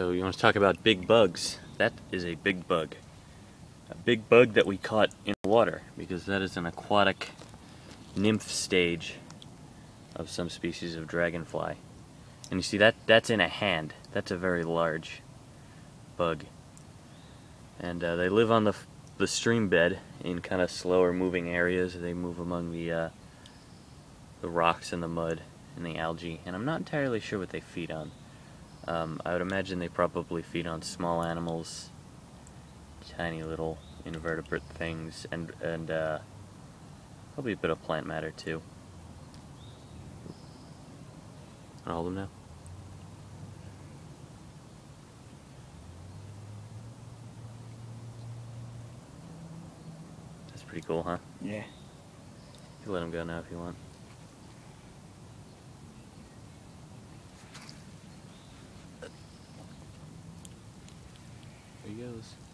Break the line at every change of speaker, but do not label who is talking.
So you want to talk about big bugs? That is a big bug. A big bug that we caught in water because that is an aquatic nymph stage of some species of dragonfly. And you see that that's in a hand. That's a very large bug. And uh, they live on the the stream bed in kind of slower moving areas. They move among the uh, the rocks and the mud and the algae. And I'm not entirely sure what they feed on. Um, I would imagine they probably feed on small animals, tiny little invertebrate things, and and uh, probably a bit of plant matter too. All of them now. That's pretty cool, huh?
Yeah.
You can let them go now if you want. He goes.